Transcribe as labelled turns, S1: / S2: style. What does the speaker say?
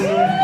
S1: Yeah.